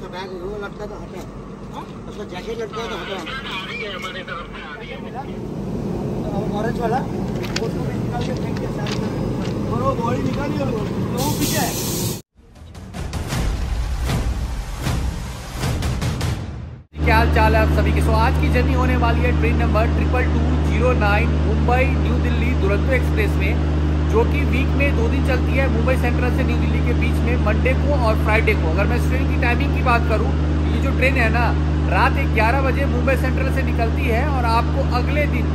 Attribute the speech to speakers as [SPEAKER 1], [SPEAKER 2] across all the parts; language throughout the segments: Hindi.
[SPEAKER 1] उसका बैग वो लटका हटा हाँ? उसका जैकेट लटका हटा ऑरेंज वाला उसको भी निकाल के फेंक दिया और वो बॉडी निकाली और वो पीछे क्या हाल चाल है आप सभी के सो आज की जर्नी होने वाली है train number triple two zero nine Mumbai New Delhi Duronto express में जो कि वीक में दो दिन चलती है मुंबई सेंट्रल से न्यू दिल्ली के बीच में मंडे को और फ्राइडे को अगर मैं इस ट्रेन की टाइमिंग की बात करूँ ये जो ट्रेन है ना रात ग्यारह बजे मुंबई सेंट्रल से निकलती है और आपको अगले दिन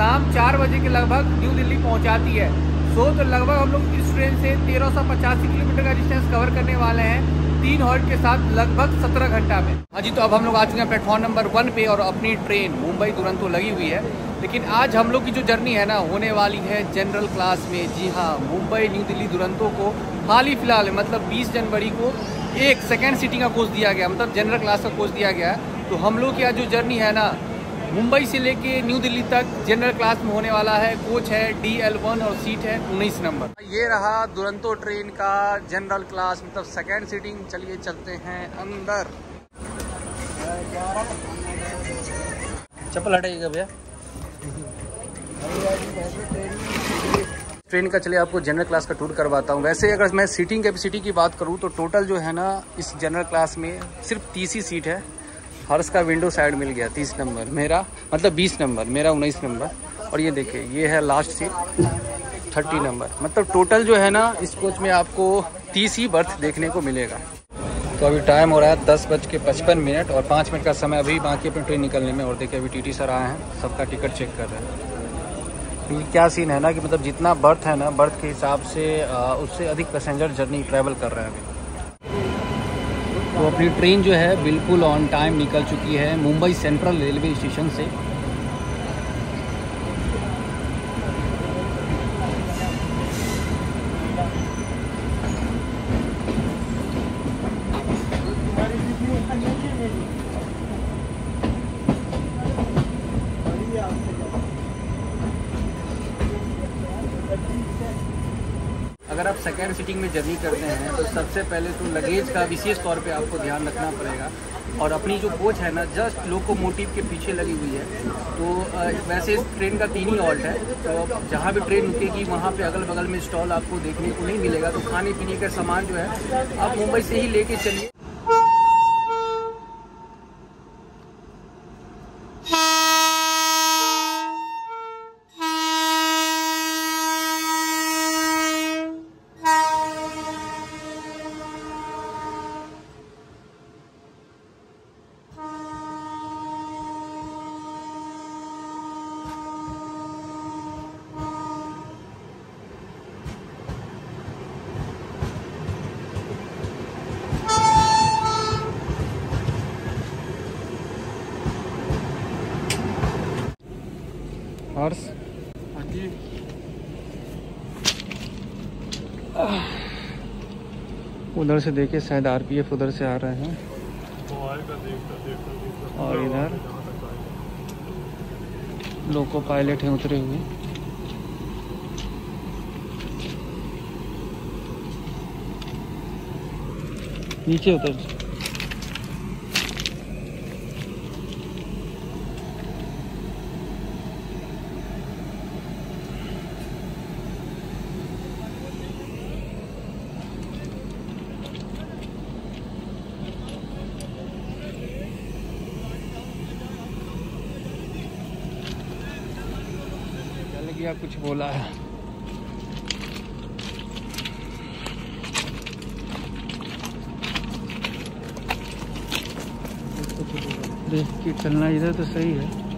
[SPEAKER 1] शाम चार बजे के लगभग न्यू दिल्ली पहुँचाती है सो तो लगभग हम लोग इस ट्रेन से तेरह किलोमीटर का डिस्टेंस कवर करने वाले हैं तीन हॉल्ट के साथ लगभग सत्रह घंटा में हाँ जी तो अब हम लोग आ चुके हैं प्लेटफॉर्म नंबर वन पे और अपनी ट्रेन मुंबई दुरंतो लगी हुई है लेकिन आज हम लोग की जो जर्नी है ना होने वाली है जनरल क्लास में जी हाँ मुंबई न्यू दिल्ली दुरंतो को हाल ही फिलहाल मतलब 20 जनवरी को एक सेकेंड सिटी का कोच दिया गया मतलब जनरल क्लास का कोच दिया गया है तो हम लोग की आज जो जर्नी है ना मुंबई से लेके न्यू दिल्ली तक जनरल क्लास में होने वाला है कोच है डी एल वन और सीट है उन्नीस नंबर ये रहा दुरंतो ट्रेन का जनरल क्लास मतलब सेकेंड सीटिंग चलिए चलते हैं अंदर चप्पल हटाइएगा भैया ट्रेन का चलिए आपको जनरल क्लास का टूर करवाता हूँ वैसे अगर मैं सीटिंग कैपेसिटी की बात करूँ तो टोटल जो है ना इस जनरल क्लास में सिर्फ तीस ही सीट है और का विंडो साइड मिल गया तीस नंबर मेरा मतलब बीस नंबर मेरा उन्नीस नंबर और ये देखिए ये है लास्ट सीट थर्टी नंबर मतलब टोटल जो है ना इस कोच में आपको तीस ही बर्थ देखने को मिलेगा तो अभी टाइम हो रहा है दस बज के पचपन मिनट और पाँच मिनट का समय अभी बाकी अपनी ट्रेन निकलने में और देखिए अभी टीटी सर आए हैं सबका टिकट चेक कर रहे हैं क्योंकि क्या सीन है ना कि मतलब जितना बर्थ है ना बर्थ के हिसाब से उससे अधिक पैसेंजर जर्नी ट्रैवल कर रहे हैं अभी तो अपनी ट्रेन जो है बिल्कुल ऑन टाइम निकल चुकी है मुंबई सेंट्रल रेलवे स्टेशन से जर्नी करते हैं तो सबसे पहले तो लगेज का विशेष तौर पे आपको ध्यान रखना पड़ेगा और अपनी जो कोच है ना जस्ट लोकोमोटिव के पीछे लगी हुई है तो वैसे इस ट्रेन का तीन ही ऑल्ट है तो जहाँ भी ट्रेन रुकेगी वहाँ पे अगल बगल में स्टॉल आपको देखने को नहीं मिलेगा तो खाने पीने का सामान जो है आप मुंबई से ही लेके चलिए हर्ष उधर से देखे शायद आरपीएफ उधर से आ रहे हैं और इधर लोको पायलट हैं उतरे हुए नीचे उतर कुछ बोला है देख के चलना इधर तो सही है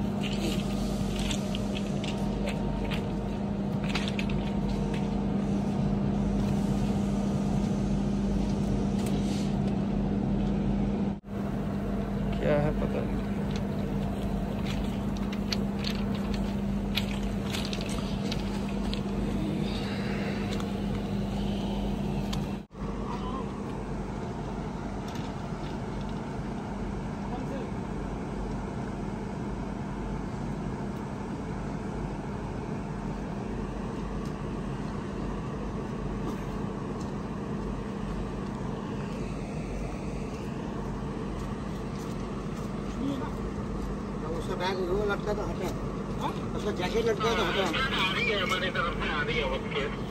[SPEAKER 1] बैग वो लगता है तो हटा उसका जैकेट लगता है तो हटा आ रही है हमारे तरफ में आ रही है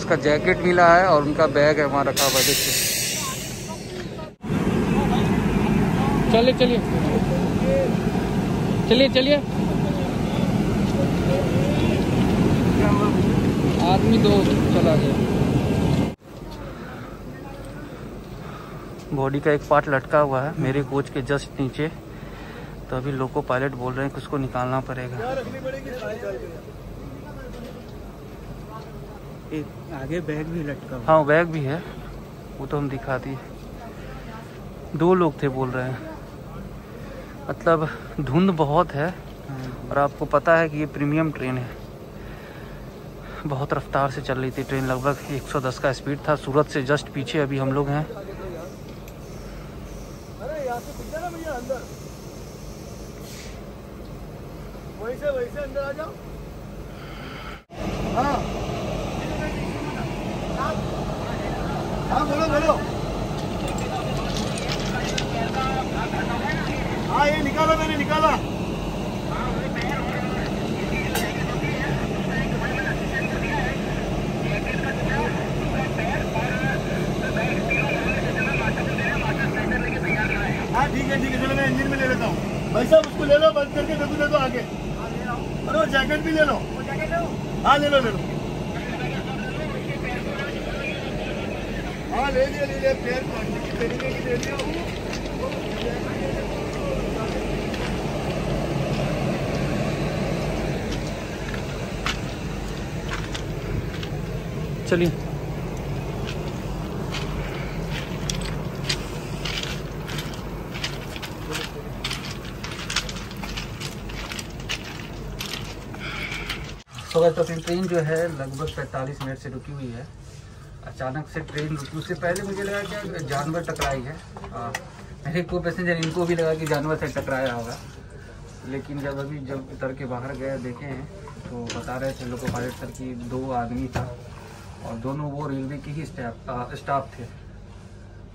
[SPEAKER 1] उसका जैकेट मिला है और उनका बैग है वहाँ रखा हुआ देखिए चलिए चलिए चलिए चलिए आदमी दो तो चला गया बॉडी का एक पार्ट लटका हुआ है मेरे कोच के जस्ट नीचे तो अभी लोको पायलट बोल रहे हैं कि उसको निकालना पड़ेगा एक आगे बैग भी लटका हुआ हाँ बैग भी है वो तो हम दिखा दिए दो लोग थे बोल रहे हैं मतलब धुंध बहुत है हाँ। और आपको पता है कि ये प्रीमियम ट्रेन है बहुत रफ्तार से चल रही थी ट्रेन लगभग 110 का स्पीड था सूरत से जस्ट पीछे अभी हम लोग हैं से अंदर आ जाओ हाँ बोलो बोलो हाँ ये निकालो मैंने निकाला हाँ ठीक है ठीक है चलो मैं इंजन में ले लेता हूँ भाई साहब उसको ले लो बंद करके दे दो आगे हाँ, लो जैकेट भी ले लो हाँ ले लो ले लो चलिए तो फिर ट्रेन जो है लगभग पैंतालीस मिनट से रुकी हुई है अचानक से ट्रेन रुकी उससे पहले मुझे लगा कि जानवर टकराई है मेरे को पैसेंजर इनको भी लगा कि जानवर से टकराया होगा लेकिन जब अभी जब उतर के बाहर गए देखे हैं तो बता रहे थे लोको पायलट सर की दो आदमी था और दोनों वो रेलवे के ही स्टाफ स्टाफ थे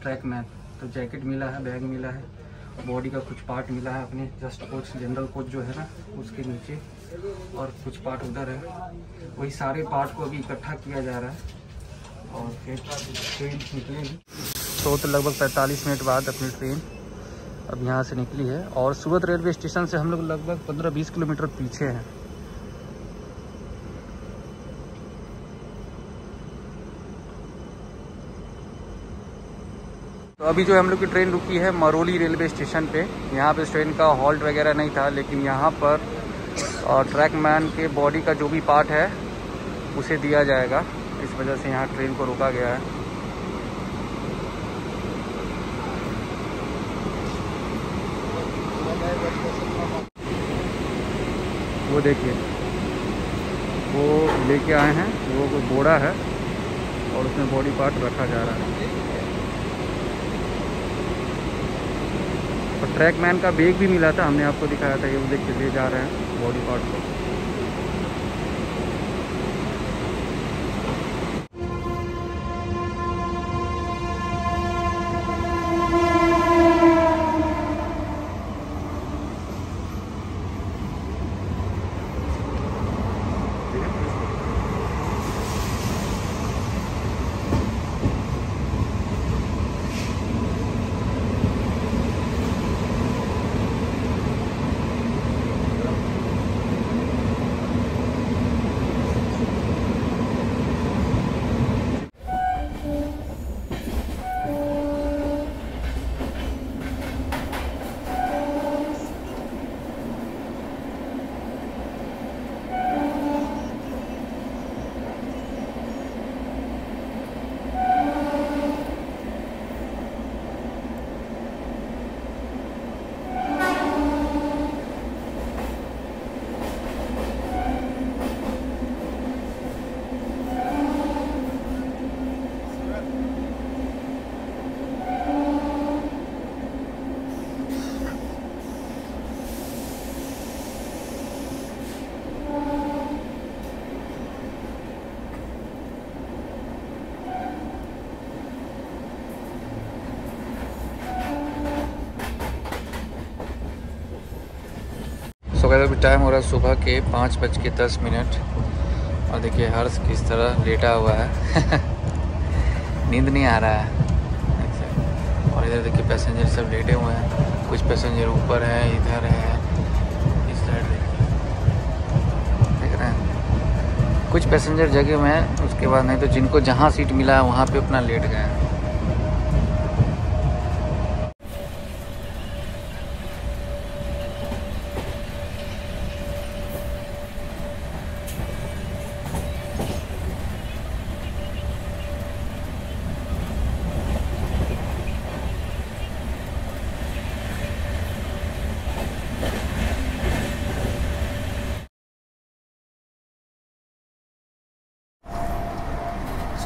[SPEAKER 1] ट्रैक मैन तो जैकेट मिला है बैग मिला है बॉडी का कुछ पार्ट मिला है अपने जस्ट कोच जनरल कोच जो है ना उसके नीचे और कुछ पार्ट उधर है वही सारे पार्ट को अभी इकट्ठा किया जा रहा है और फिर ट्रेन निकलेगी तो तो लगभग 45 मिनट बाद अपनी ट्रेन अब यहाँ से निकली है और सूरत रेलवे स्टेशन से हम लोग लगभग 15-20 किलोमीटर पीछे हैं तो अभी जो हम लोग की ट्रेन रुकी है मरोली रेलवे स्टेशन पे यहाँ पे ट्रेन का हॉल्ट वगैरह नहीं था लेकिन यहाँ पर और ट्रैक मैन के बॉडी का जो भी पार्ट है उसे दिया जाएगा इस वजह से यहाँ ट्रेन को रोका गया है वो देखिए वो लेके आए हैं वो कोई बोड़ा है और उसमें बॉडी पार्ट रखा जा रहा है और ट्रैक मैन का बेग भी मिला था हमने आपको दिखाया था ये वो देख के ले जा रहे हैं बॉडी पार्ट को बाय द टाइम हो रहा है सुबह के पाँच बज के दस मिनट और देखिए हर्ष किस तरह लेटा हुआ है नींद नहीं आ रहा है और इधर देखिए पैसेंजर सब लेटे हुए हैं कुछ पैसेंजर ऊपर है इधर है इस साइड देख रहे हैं कुछ पैसेंजर जगह में उसके बाद नहीं तो जिनको जहाँ सीट मिला है वहाँ पर अपना लेट गए हैं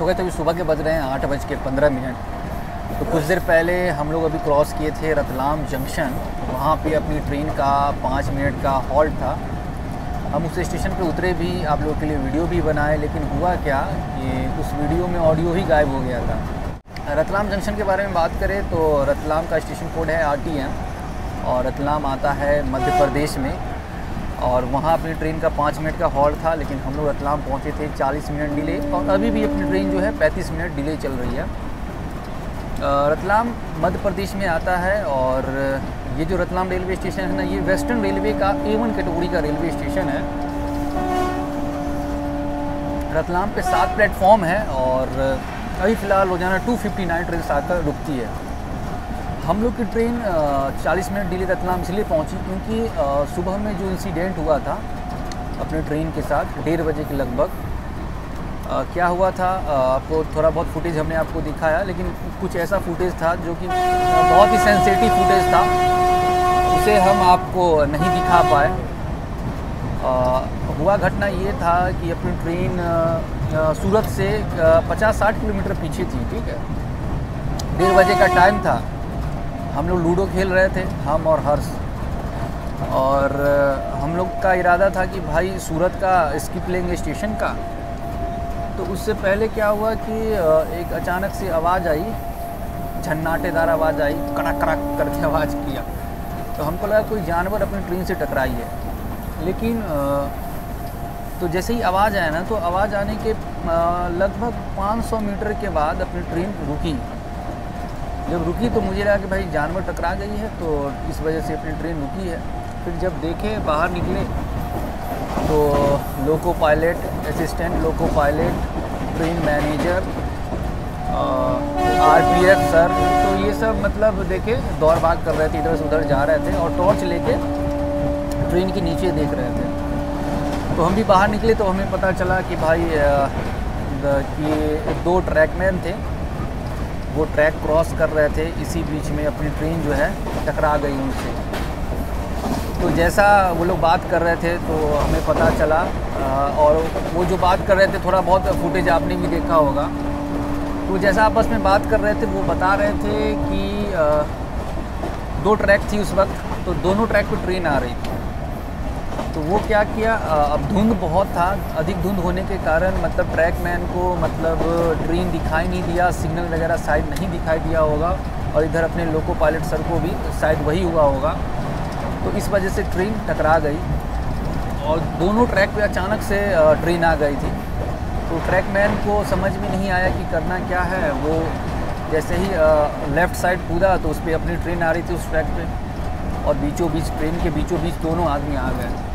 [SPEAKER 1] हो गए अभी सुबह के बज रहे हैं आठ बज के पंद्रह मिनट तो कुछ देर पहले हम लोग अभी क्रॉस किए थे रतलाम जंक्शन वहाँ पे अपनी ट्रेन का पाँच मिनट का हॉल्ट था हम उस स्टेशन पे उतरे भी आप लोगों के लिए वीडियो भी बनाए लेकिन हुआ क्या कि उस वीडियो में ऑडियो ही गायब हो गया था रतलाम जंक्शन के बारे में बात करें तो रतलाम का स्टेशन कोड है आर और रतलाम आता है मध्य प्रदेश में और वहाँ अपनी ट्रेन का पाँच मिनट का हॉल था लेकिन हम लोग रतलाम पहुँचे थे चालीस मिनट डिले और अभी भी अपनी ट्रेन जो है पैंतीस मिनट डिले चल रही है रतलाम मध्य प्रदेश में आता है और ये जो रतलाम रेलवे स्टेशन है ना ये वेस्टर्न रेलवे का ए वन कैटेगरी का रेलवे स्टेशन है रतलाम पे सात प्लेटफॉर्म है और अभी फ़िलहाल रोज़ाना टू फिफ्टी नाइन ट्रेन आकर रुकती है हम लोग की ट्रेन 40 मिनट डिले रतलाम इसलिए पहुंची क्योंकि सुबह में जो इंसिडेंट हुआ था अपने ट्रेन के साथ डेढ़ बजे के लगभग क्या हुआ था आपको थोड़ा बहुत फुटेज हमने आपको दिखाया लेकिन कुछ ऐसा फुटेज था जो कि बहुत ही सेंसेटिव फुटेज था उसे हम आपको नहीं दिखा पाए आ, हुआ घटना ये था कि अपनी ट्रेन सूरत से 50-60 किलोमीटर पीछे थी ठीक है डेढ़ बजे का टाइम था हम लोग लूडो खेल रहे थे हम और हर्ष और हम लोग का इरादा था कि भाई सूरत का स्किप लेंगे स्टेशन का तो उससे पहले क्या हुआ कि एक अचानक से आवाज़ आई झन्नाटेदार आवाज़ आई कड़क कड़क करके आवाज़ किया तो हमको लगा कोई जानवर अपनी ट्रेन से टकराई है लेकिन तो जैसे ही आवाज़ आया ना तो आवाज़ आने के लगभग 500 मीटर के बाद अपनी ट्रेन रुकी जब रुकी तो मुझे लगा कि भाई जानवर टकरा गई है तो इस वजह से अपनी ट्रेन रुकी है फिर जब देखे बाहर निकले तो loco pilot assistant loco pilot train manager RPF sir तो ये सब मतलब देखे दौड़ भाग कर रहे थे इधर से उधर जा रहे थे और टॉर्च लेके ट्रेन के नीचे देख रहे थे तो हम भी बाहर निकले तो हमें पता चला कि भाई ये दो ट्रैकमैन थे वो ट्रैक क्रॉस कर रहे थे इसी बीच में अपनी ट्रेन जो है टकरा गई उनसे तो जैसा वो लोग बात कर रहे थे तो हमें पता चला और वो जो बात कर रहे थे थोड़ा बहुत फुटेज आपने भी देखा होगा तो जैसा आपस में बात कर रहे थे वो बता रहे थे कि दो ट्रैक थी उस वक्त तो दोनों ट्रैक पर ट्रेन आ रही थी तो वो क्या किया अब धुंध बहुत था अधिक धुंध होने के कारण मतलब ट्रैक मैन को मतलब ट्रेन दिखाई नहीं दिया सिग्नल वगैरह शायद नहीं दिखाई दिया होगा और इधर अपने लोको पायलट सर को भी शायद वही हुआ होगा तो इस वजह से ट्रेन टकरा गई और दोनों ट्रैक पे अचानक से ट्रेन आ गई थी तो ट्रैक मैन को समझ में नहीं आया कि करना क्या है वो जैसे ही लेफ़्ट साइड कूदा तो उस पर अपनी ट्रेन आ रही थी उस ट्रैक पर और बीचों बीच ट्रेन के बीचों बीच दोनों आदमी आ गए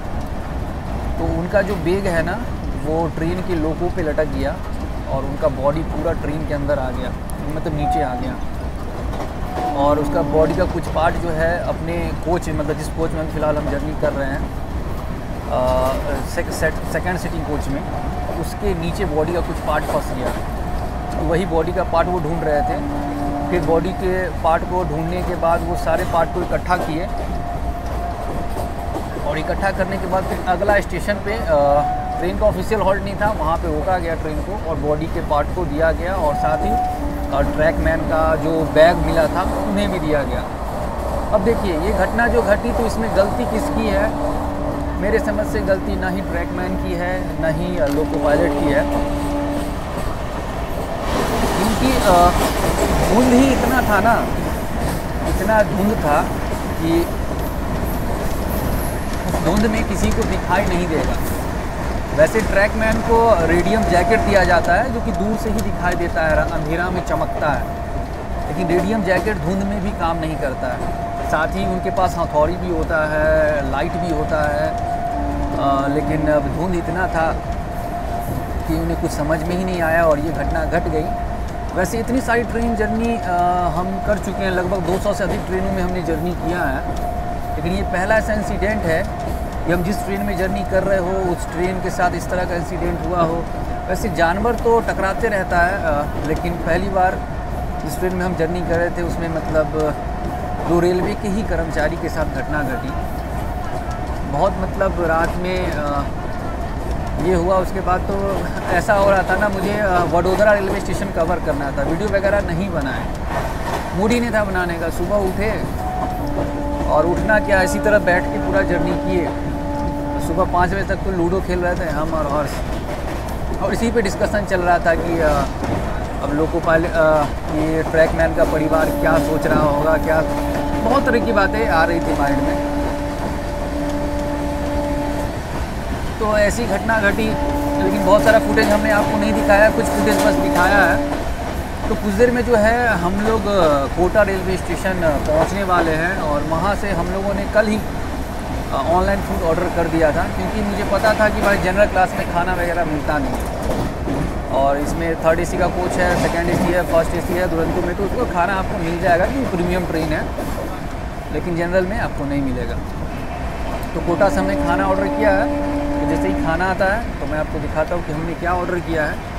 [SPEAKER 1] तो उनका जो बेग है ना वो ट्रेन के लोगों पे लटक गया और उनका बॉडी पूरा ट्रेन के अंदर आ गया मतलब नीचे आ गया और उसका बॉडी का कुछ पार्ट जो है अपने कोच मतलब जिस कोच में फिलहाल हम जर्नी कर रहे हैं सेकेंड सिटिंग कोच में उसके नीचे बॉडी का कुछ पार्ट फंस गया तो वही बॉडी का पार्ट वो ढूंढ रहे थे फिर बॉडी के पार्ट को ढूंढने के बाद वो सारे पार्ट को इकट्ठा किए और इकट्ठा करने के बाद फिर अगला स्टेशन पे ट्रेन का ऑफिशियल हॉल्ट नहीं था वहाँ पे रोका गया ट्रेन को और बॉडी के पार्ट को दिया गया और साथ ही ट्रैक मैन का जो बैग मिला था उन्हें भी दिया गया अब देखिए ये घटना जो घटी तो इसमें गलती किसकी है मेरे समझ से गलती ना ही ट्रैक मैन की है ना ही लोको पायलट की है क्योंकि धुंध ही इतना था ना इतना धुंध था कि धुंध में किसी को दिखाई नहीं देगा वैसे ट्रैकमैन को रेडियम जैकेट दिया जाता है जो कि दूर से ही दिखाई देता है अंधेरा में चमकता है लेकिन रेडियम जैकेट धुंध में भी काम नहीं करता है साथ ही उनके पास हथौड़ी भी होता है लाइट भी होता है आ, लेकिन धुंध इतना था कि उन्हें कुछ समझ में ही नहीं आया और ये घटना घट गई वैसे इतनी सारी ट्रेन जर्नी आ, हम कर चुके हैं लगभग 200 से अधिक ट्रेनों में हमने जर्नी किया है लेकिन ये पहला ऐसा इंसिडेंट है कि हम जिस ट्रेन में जर्नी कर रहे हो उस ट्रेन के साथ इस तरह का इंसिडेंट हुआ हो वैसे जानवर तो टकराते रहता है लेकिन पहली बार जिस ट्रेन में हम जर्नी कर रहे थे उसमें मतलब दो रेलवे के ही कर्मचारी के साथ घटना घटी बहुत मतलब रात में ये हुआ उसके बाद तो ऐसा हो रहा था ना मुझे वडोदरा रेलवे स्टेशन कवर करना था वीडियो वगैरह नहीं बनाए मूड ही नहीं था बनाने का सुबह उठे और उठना क्या इसी तरह बैठ के पूरा जर्नी किए सुबह पाँच बजे तक तो लूडो खेल रहे थे हम और हॉर्स और इसी पे डिस्कशन चल रहा था कि आ, अब लोको पायलट ये ट्रैकमैन का परिवार क्या सोच रहा होगा क्या बहुत तरह की बातें आ रही थी माइंड में तो ऐसी घटना घटी लेकिन बहुत सारा फुटेज हमने आपको नहीं दिखाया कुछ फुटेज बस दिखाया है तो कुछ देर में जो है हम लोग कोटा रेलवे स्टेशन पहुंचने वाले हैं और वहाँ से हम लोगों ने कल ही ऑनलाइन फूड ऑर्डर कर दिया था क्योंकि मुझे पता था कि भाई जनरल क्लास में खाना वगैरह मिलता नहीं और इसमें थर्ड एसी का कोच है सेकेंड ए है फर्स्ट ए है दुरंतु में तो उसको खाना आपको मिल जाएगा क्योंकि प्रीमियम ट्रेन है लेकिन जनरल में आपको नहीं मिलेगा तो कोटा से हमने खाना ऑर्डर किया है तो जैसे ही खाना आता है तो मैं आपको दिखाता हूँ कि हमने क्या ऑर्डर किया है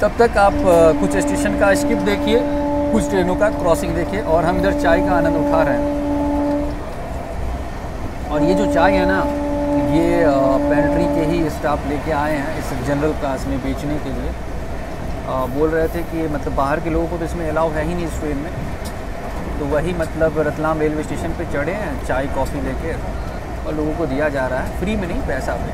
[SPEAKER 1] तब तक आप कुछ स्टेशन का स्किप देखिए कुछ ट्रेनों का क्रॉसिंग देखिए और हम इधर चाय का आनंद उठा रहे हैं और ये जो चाय है ना ये पेंट्री के ही स्टाफ लेके आए हैं इस जनरल क्लास में बेचने के लिए आ, बोल रहे थे कि मतलब बाहर के लोगों को तो इसमें अलाउ है ही नहीं इस ट्रेन में तो वही मतलब रतलाम रेलवे स्टेशन पे चढ़े हैं चाय कॉफ़ी लेके और लोगों को दिया जा रहा है फ्री में नहीं पैसा भी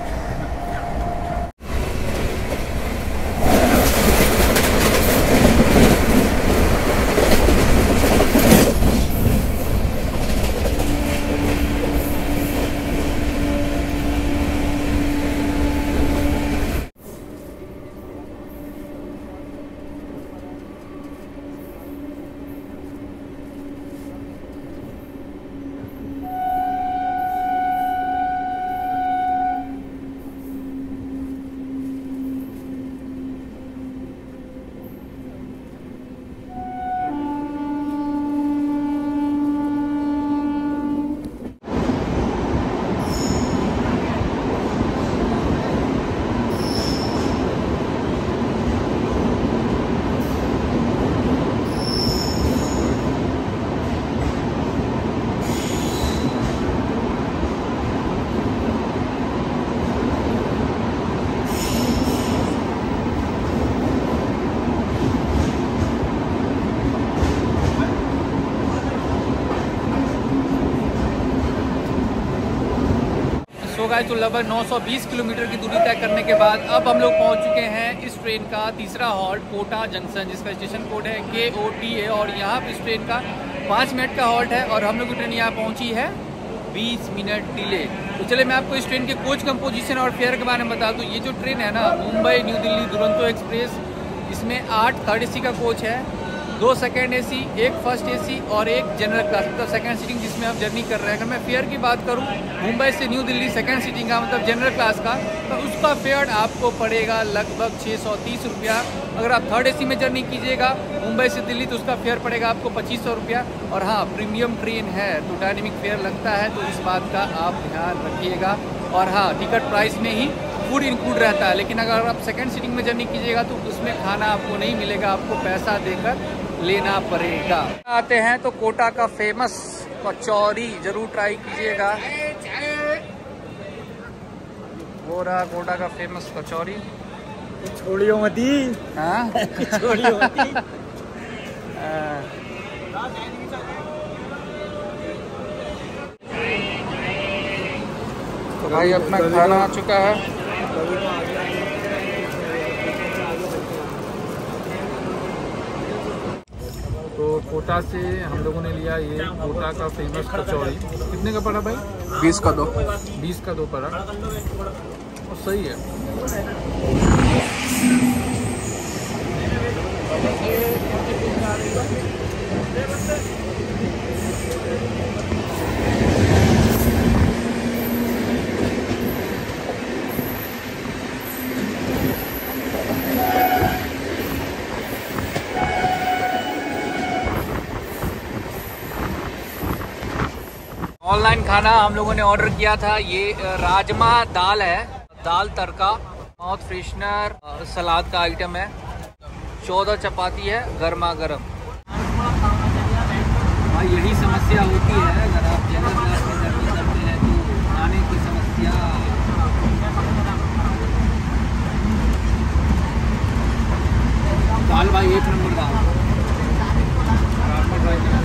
[SPEAKER 1] तो लगभग 920 किलोमीटर की दूरी तय करने के बाद अब हम लोग पहुंच चुके हैं इस ट्रेन का तीसरा हॉल्ट कोटा जंक्शन जिसका स्टेशन कोड है के ओ टी ए और यहाँ पर इस ट्रेन का पाँच मिनट का हॉल्ट है और हम लोग की ट्रेन यहाँ पहुँची है बीस मिनट डिले तो चले मैं आपको इस ट्रेन के कोच कंपोजिशन और फेयर के बारे में बता दूँ ये जो ट्रेन है ना मुंबई न्यू दिल्ली दुरंतो एक्सप्रेस इसमें आठ थर्ड का कोच है दो सेकेंड ए एक फर्स्ट ए और एक जनरल क्लास मतलब सेकेंड सीटिंग जिसमें हम जर्नी कर रहे हैं अगर मैं फेयर की बात करूँ मुंबई से न्यू दिल्ली सेकेंड सीटिंग का मतलब जनरल क्लास का तो उसका फेयर आपको पड़ेगा लगभग छः सौ तीस रुपया अगर आप थर्ड ए में जर्नी कीजिएगा मुंबई से दिल्ली तो उसका फेयर पड़ेगा आपको पच्चीस सौ रुपया और हाँ प्रीमियम ट्रेन है तो डायनेमिक फेयर लगता है तो इस बात का आप ध्यान रखिएगा और हाँ टिकट प्राइस में ही फूड इंक्लूड रहता है लेकिन अगर आप सेकेंड सीटिंग में जर्नी कीजिएगा तो उसमें खाना आपको नहीं मिलेगा आपको पैसा देकर लेना पड़ेगा आते हैं तो कोटा का फेमस कचौरी जरूर ट्राई कीजिएगा हो रहा कोटा का फेमस कचौरी छोड़ियो छोड़ियो मती तो भाई अपना खाना आ चुका है कोटा से हम लोगों ने लिया ये कोटा का फेमस कचौड़ी कितने का पड़ा भाई बीस का दो बीस का दो पड़ा और तो सही है Thank you. ऑनलाइन खाना हम लोगों ने ऑर्डर किया था ये राजमा दाल है दाल तड़का माउथ फ्रेशनर सलाद का आइटम है चौदह चपाती है गर्मा गर्म यही समस्या होती है अगर आप करते हैं तो खाने की समस्या दाल भाई एक नंबर दाल राजमा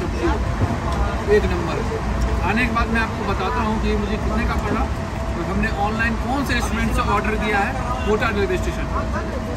[SPEAKER 1] एक नंबर आने के बाद मैं आपको बताता हूँ कि मुझे कितने का पड़ा और तो हमने ऑनलाइन कौन से रेस्टोरेंट से ऑर्डर किया है कोटा रेलवे स्टेशन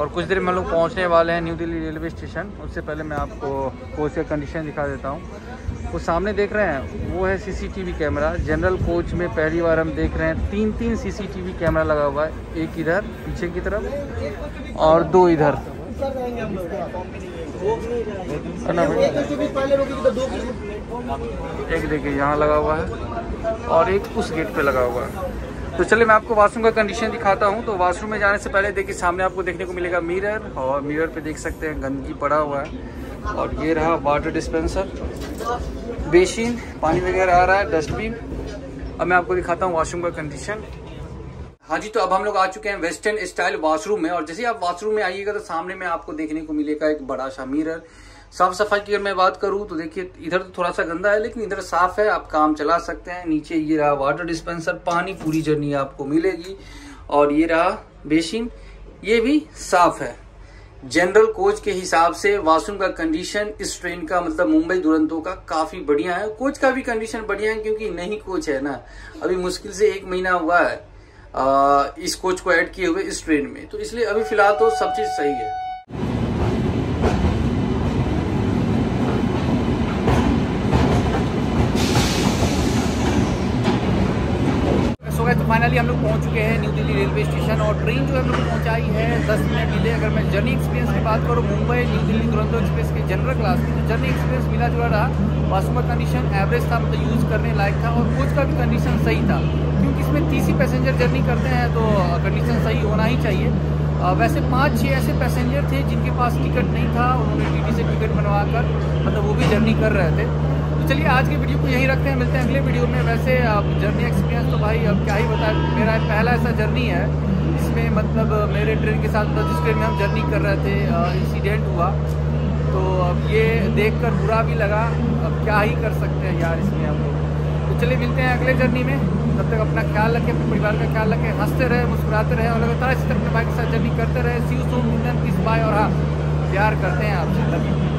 [SPEAKER 1] और कुछ देर में लोग पहुँचने वाले हैं न्यू दिल्ली रेलवे स्टेशन उससे पहले मैं आपको कोच का कंडीशन दिखा देता हूँ वो सामने देख रहे हैं वो है सीसीटीवी कैमरा जनरल कोच में पहली बार हम देख रहे हैं तीन तीन सीसीटीवी कैमरा लगा हुआ है एक इधर पीछे की तरफ और दो इधर एक देखिए यहाँ लगा हुआ है और एक उस गेट पे लगा हुआ है तो चलिए मैं आपको वाशरूम का कंडीशन दिखाता हूँ तो वाशरूम में जाने से पहले देखिए सामने आपको देखने को मिलेगा मिरर और मिरर पे देख सकते हैं गंदगी पड़ा हुआ है और ये रहा वाटर डिस्पेंसर बेसिन पानी वगैरह आ रहा है डस्टबिन अब मैं आपको दिखाता हूँ वाशरूम का कंडीशन हाँ जी तो अब हम लोग आ चुके हैं वेस्टर्न स्टाइल वाशरूम में और जैसे आप वाशरूम में आइएगा तो सामने में आपको देखने को मिलेगा एक बड़ा सा मिरर साफ सफाई की अगर मैं बात करूँ तो देखिए इधर तो थोड़ा सा गंदा है लेकिन इधर साफ है आप काम चला सकते हैं नीचे ये रहा वाटर डिस्पेंसर पानी पूरी जर्नी आपको मिलेगी और ये रहा बेसिन ये भी साफ है जनरल कोच के हिसाब से वाशरूम का कंडीशन इस ट्रेन का मतलब मुंबई दुरंतों का काफी बढ़िया है कोच का भी कंडीशन बढ़िया है क्योंकि नहीं कोच है ना अभी मुश्किल से एक महीना हुआ है आ, इस कोच को ऐड किए हुए इस ट्रेन में तो इसलिए अभी फिलहाल तो सब चीज सही है हम लोग पहुँच चुके हैं न्यू दिल्ली रेलवे स्टेशन और ट्रेन जो है हम लोग पहुँचाई है दस मिनट मिले अगर मैं जर्नी एक्सपीरियंस की बात करूँ मुंबई न्यू दिल्ली दुरंतो एक्सप्रेस के जनरल क्लास में तो जर्नी एक्सपीरियंस मिला जुला रहा बसमत कंडीशन एवरेज था मतलब यूज़ करने लायक था और कोच का भी कंडीशन सही था क्योंकि इसमें तीसरी पैसेंजर जर्नी करते हैं तो कंडीशन सही होना ही चाहिए वैसे पाँच छः ऐसे पैसेंजर थे जिनके पास टिकट नहीं था उन्होंने डी से टिकट बनवा कर मतलब वो भी जर्नी कर रहे थे चलिए आज की वीडियो को यहीं रखते हैं मिलते हैं अगले वीडियो में वैसे जर्नी एक्सपीरियंस तो भाई अब क्या ही बताए मेरा पहला ऐसा जर्नी है इसमें मतलब मेरे ट्रेन के साथ जिस ट्रेन में हम जर्नी कर रहे थे इंसीडेंट हुआ तो अब ये देख कर बुरा भी लगा अब क्या ही कर सकते हैं यार इसमें हम लोग तो चलिए मिलते हैं अगले जर्नी में तब तक अपना ख्याल रखें अपने परिवार का ख्याल रखें हंसते रहे मुस्कुराते रहे और लगातार इस तरह भाई के साथ जर्नी करते रहे सी यू सोन किस बाय और हाँ प्यार करते हैं आपसे लगे